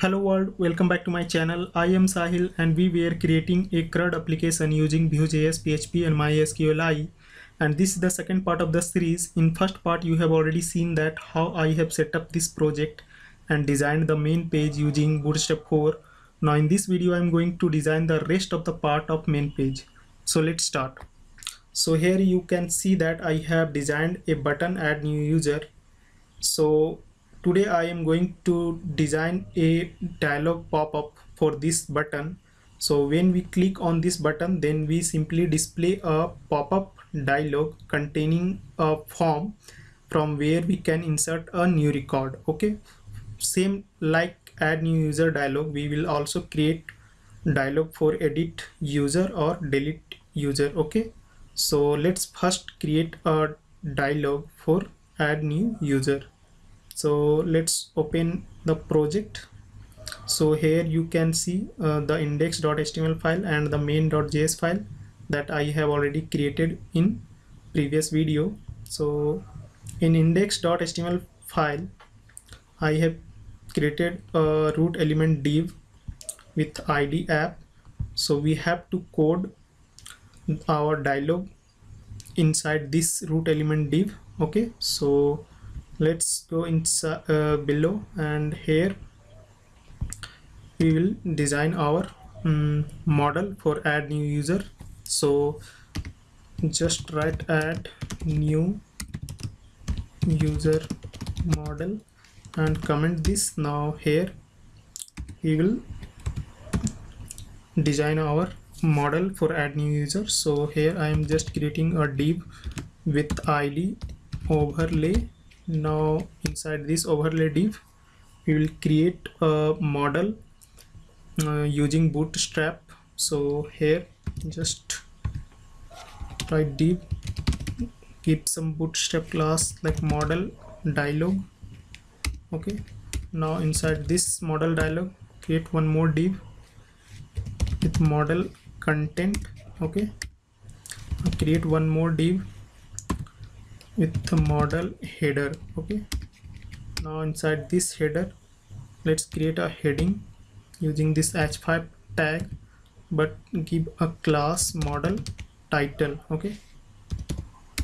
Hello world, welcome back to my channel. I am Sahil and we were creating a CRUD application using Vue.js, PHP and MySQLi. And this is the second part of the series. In first part you have already seen that how I have set up this project and designed the main page using Bootstrap 4. Now in this video I am going to design the rest of the part of main page. So let's start. So here you can see that I have designed a button add new user. So today I am going to design a dialog pop-up for this button. So when we click on this button then we simply display a pop-up dialog containing a form from where we can insert a new record okay? Same like add new user dialog we will also create dialog for edit user or delete user okay? So let's first create a dialog for add new user so let's open the project. So here you can see uh, the index.html file and the main.js file that I have already created in previous video. So in index.html file I have created a root element div with id app. So we have to code our dialog inside this root element div okay? So let's go inside uh, below and here we will design our um, model for add new user. So just write add new user model and comment this. Now here we will design our model for add new user. So here i am just creating a div with id overlay now inside this overlay div we will create a model uh, using bootstrap. So here just write div keep some bootstrap class like model dialog. Okay. Now inside this model dialog create one more div with model content. Okay. Create one more div with the model header okay? Now inside this header let's create a heading using this h5 tag but give a class model title okay?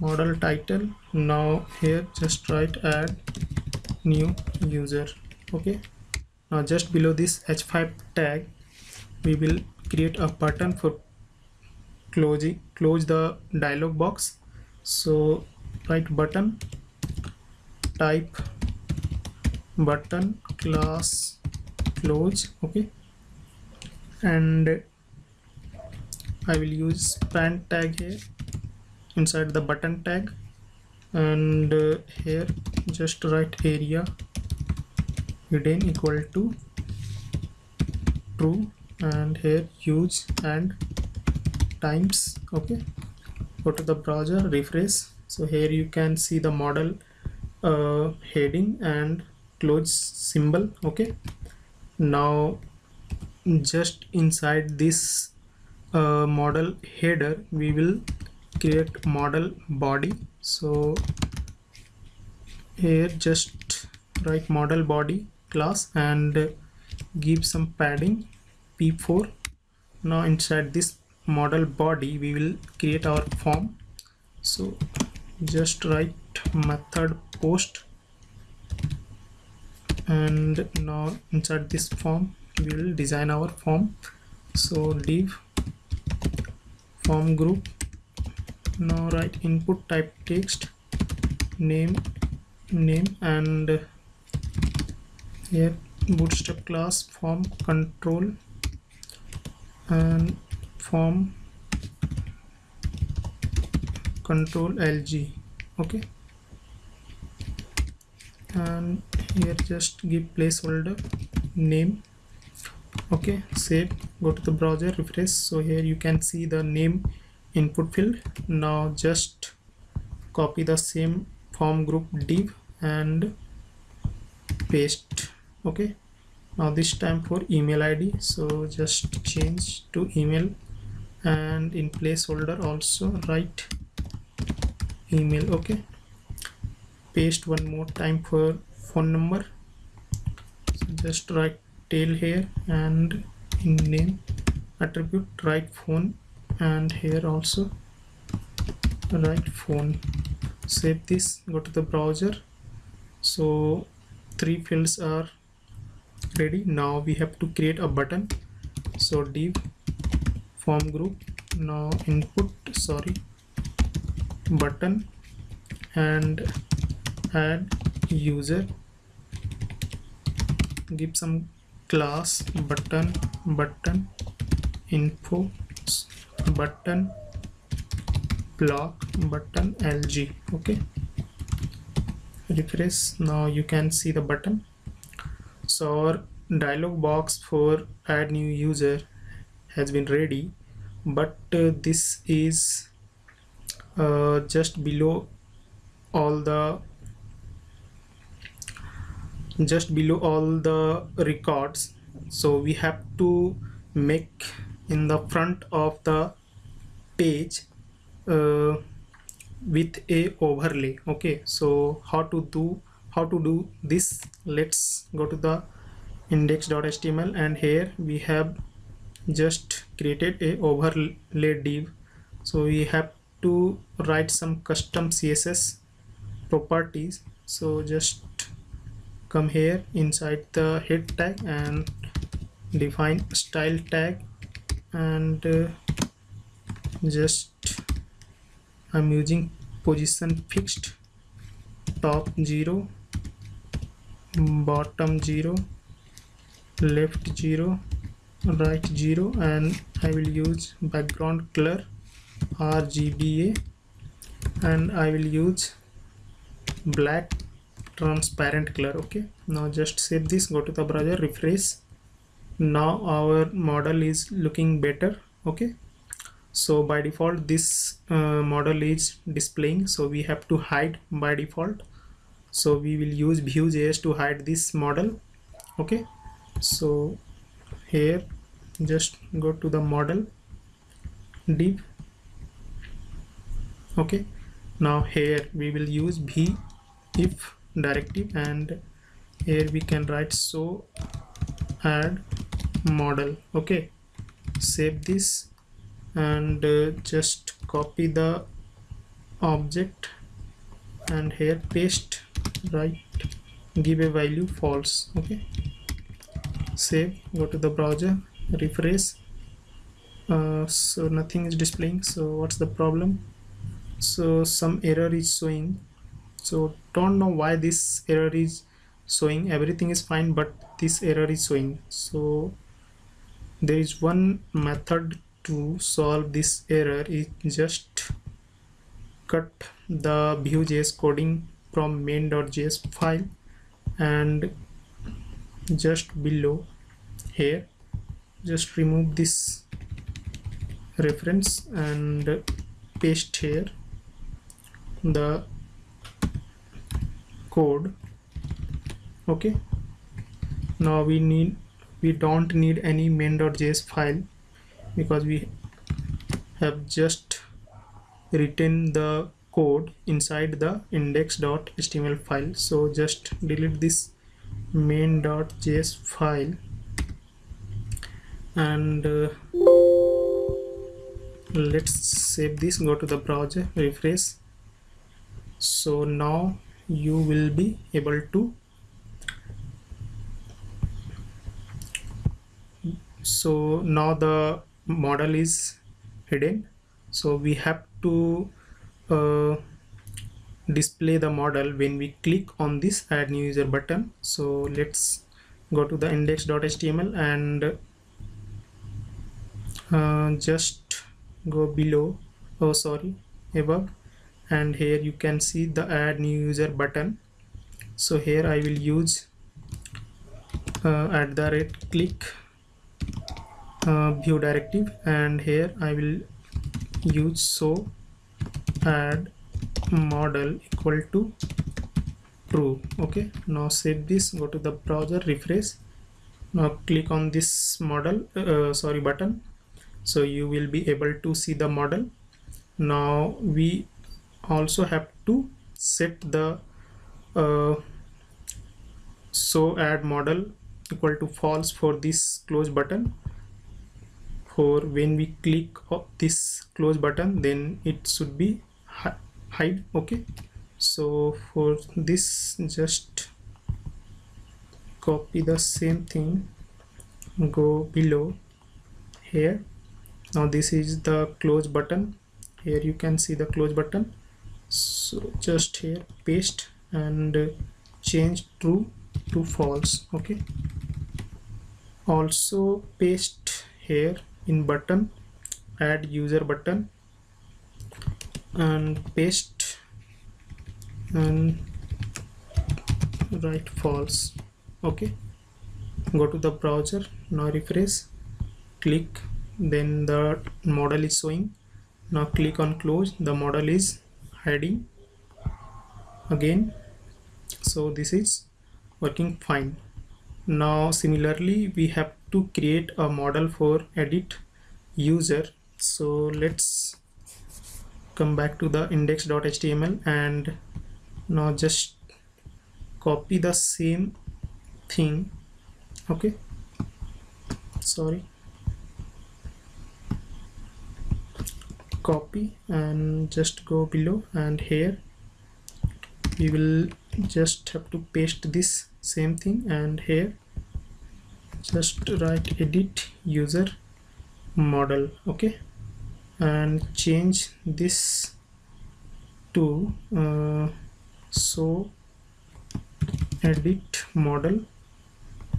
Model title now here just write add new user okay? Now just below this h5 tag we will create a button for closing close the dialog box. So write button type button class close okay? And I will use span tag here inside the button tag. And uh, here just write aria hidden equal to true. And here use and times okay? Go to the browser refresh so here you can see the model uh, heading and close symbol okay? Now just inside this uh, model header we will create model body. So here just write model body class and give some padding p4 now inside this model body we will create our form. So just write method post and now inside this form. We will design our form. So div form group. Now write input type text name name and here bootstrap class form control and form control lg okay. And here just give placeholder name. Okay. Save. Go to the browser refresh. So here you can see the name input field. Now just copy the same form group div and paste. Okay. Now this time for email id so just change to email and in placeholder also write email okay? Paste one more time for phone number. So just write tel here and in name attribute right phone and here also. Right phone. Save this go to the browser. So three fields are ready. Now we have to create a button. So div form group. Now input sorry button and add user. Give some class button button info button block button lg okay? Refresh now you can see the button. So our dialog box for add new user has been ready but uh, this is uh, just below all the just below all the records. So we have to make in the front of the page uh, with a overlay. Okay so how to do how to do this? Let's go to the index.html and here we have just created a overlay div. So we have to write some custom css properties. So just come here inside the head tag and define style tag. And uh, just I'm using position fixed top 0 bottom 0 left 0 right 0 and I will use background color RGBA and I will use black transparent color okay? Now just save this. Go to the browser refresh. Now our model is looking better okay? So by default this uh, model is displaying. So we have to hide by default. So we will use vue.js to hide this model okay? So here just go to the model div okay. Now here we will use v if directive and here we can write so add model. Okay. Save this and uh, just copy the object and here paste right give a value false. Okay. Save go to the browser refresh. Uh, so nothing is displaying. So what's the problem so some error is showing. So don't know why this error is showing. Everything is fine but this error is showing. So there is one method to solve this error. Is just cut the vue.js coding from main.js file and just below here. Just remove this reference and paste here the code. Okay. Now we need we don't need any main.js file because we have just written the code inside the index.html file. So just delete this main.js file and uh, let's save this go to the browser refresh so now you will be able to so now the model is hidden. So we have to uh, display the model when we click on this add new user button. So let's go to the index.html and uh, just go below. Oh sorry above and here you can see the add new user button. So here I will use uh, at the right click uh, Vue directive and here I will use so add model equal to true. Okay now save this go to the browser refresh. Now click on this model uh, sorry button. So you will be able to see the model. Now we also have to set the uh, so add model equal to false for this close button. For when we click this close button then it should be hide okay? So for this just copy the same thing go below here. Now this is the close button. Here you can see the close button so just here paste and uh, change true to false okay? Also paste here in button add user button and paste and write false okay? Go to the browser now refresh click then the model is showing. Now click on close the model is hiding again. So this is working fine. Now similarly we have to create a model for edit user. So let's come back to the index.html and now just copy the same thing. Okay. Sorry copy and just go below and here we will just have to paste this same thing and here just write edit user model okay? And change this to uh, so edit model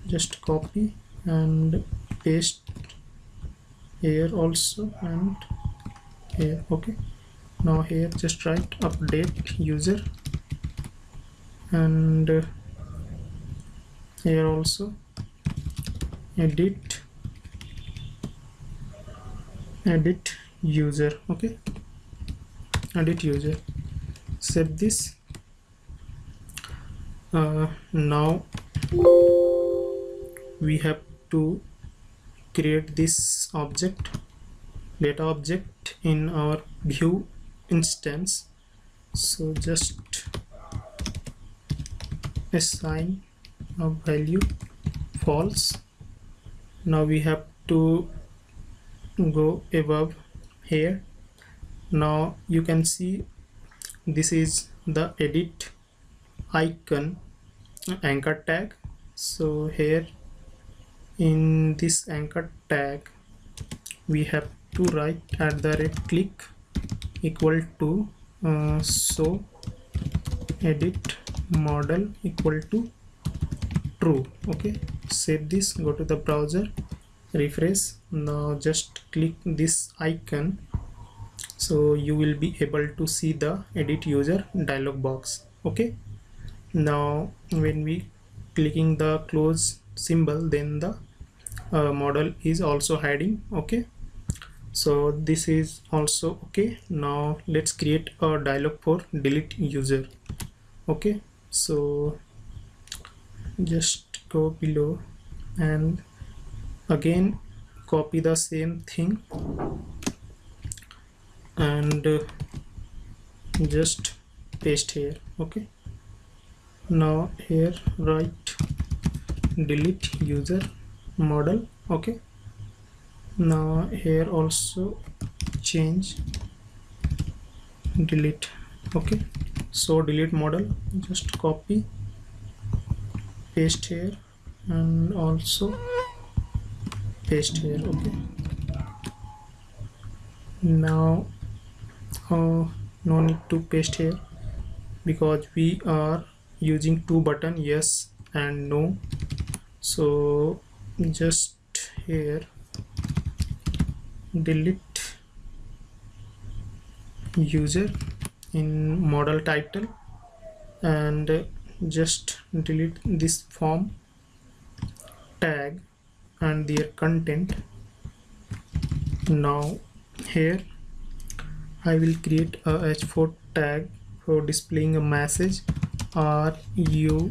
just copy and paste here also and here okay. Now here just write update user. And uh, here also edit edit user okay. Edit user. Save this. Uh, now we have to create this object data object in our Vue instance. So just assign a value false. Now we have to go above here. Now you can see this is the edit icon anchor tag. So here in this anchor tag we have to write at the rate click equal to uh, so edit model equal to true. Okay save this go to the browser refresh. Now just click this icon. So you will be able to see the edit user dialog box. Okay now when we clicking the close symbol then the uh, model is also hiding. Okay so this is also okay. Now let's create a dialog for delete user. Okay. So just go below and again copy the same thing. And uh, just paste here. Okay. Now here write delete user model. Okay now here also change. Delete. Okay. So delete model. Just copy paste here and also paste here. Okay. Now uh, no need to paste here because we are using two button yes and no. So just here delete user in model title and just delete this form tag and their content. Now here I will create a h4 tag for displaying a message. Are you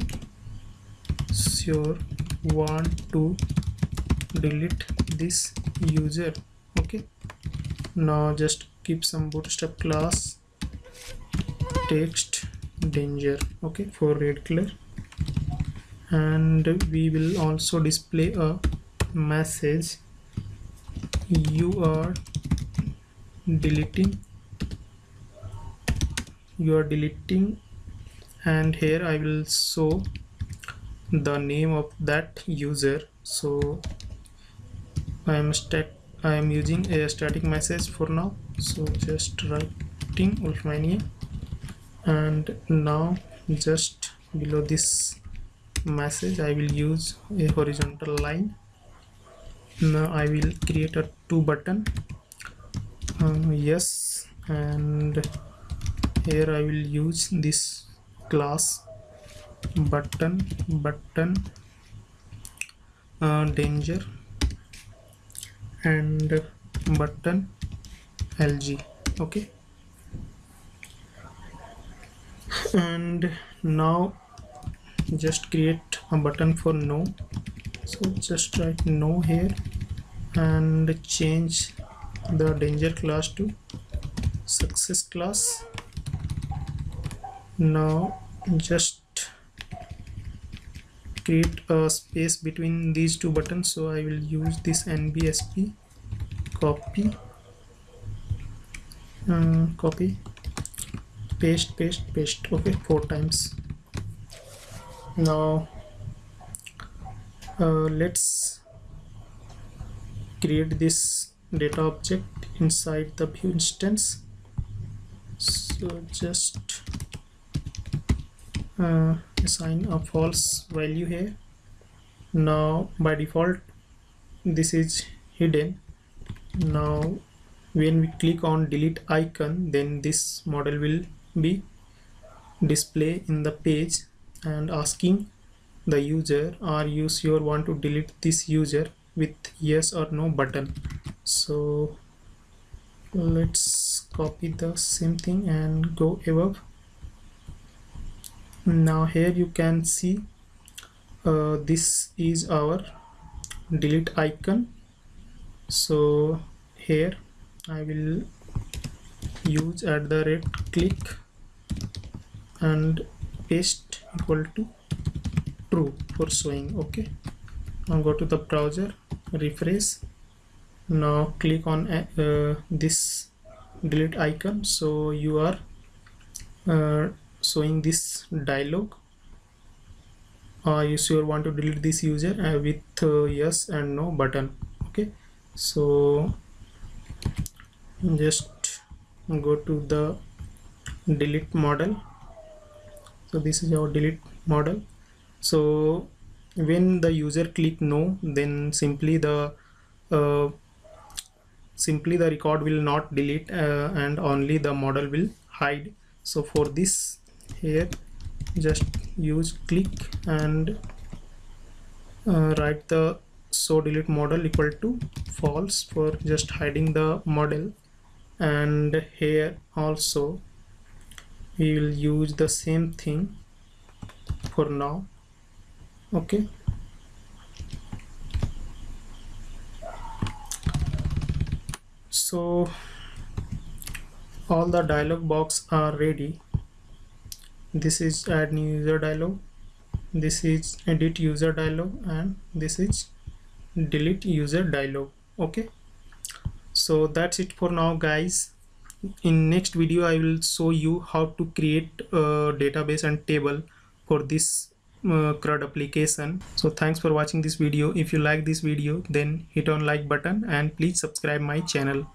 sure? Want to delete this user now just keep some bootstrap class. Text danger. Okay for red color and we will also display a message. You are deleting. You are deleting. And here I will show the name of that user. So I am stack I am using a static message for now. So just writing Wolfmania and now just below this message I will use a horizontal line. Now I will create a two button. Um, yes and here I will use this class button button uh, danger and button lg okay? And now just create a button for no. So just write no here and change the danger class to success class. Now just create a space between these two buttons. So I will use this nbsp copy. Uh, copy. Paste paste paste. Okay four times. Now uh, let's create this data object inside the Vue instance. So just uh, assign a false value here. Now by default this is hidden. Now when we click on delete icon then this model will be display in the page and asking the user are you sure want to delete this user with yes or no button? So let's copy the same thing and go above now here you can see uh, this is our delete icon. So here I will use at the red click and paste equal to true for showing okay? Now go to the browser refresh. Now click on uh, this delete icon. So you are uh, showing this dialog. Uh, you sure want to delete this user uh, with uh, yes and no button? Okay. So just go to the delete model. So this is our delete model. So when the user click no then simply the uh, simply the record will not delete uh, and only the model will hide. So for this here. Just use click and uh, write the so delete model equal to false for just hiding the model. And here also we will use the same thing for now. Okay. So all the dialog box are ready this is add new user dialog. This is edit user dialog and this is delete user dialog. Okay? So that's it for now guys. In next video i will show you how to create a database and table for this uh, CRUD application. So thanks for watching this video. If you like this video then hit on like button and please subscribe my channel